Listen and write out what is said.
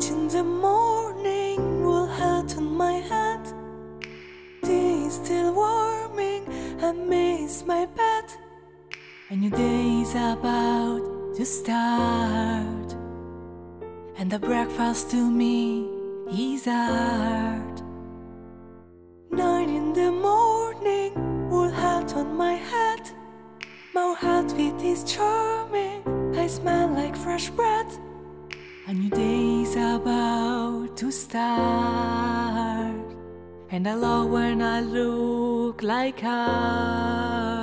Eight in the morning, wool hat on my head. Tea is still warming, I miss my bed. A new day is about to start, and the breakfast to me is art. Nine in the morning, wool hat on my head. My outfit is charming, I smell like fresh bread. A new day is about to start, and I love when I look like art.